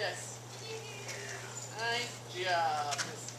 Yes. Nice job, Miss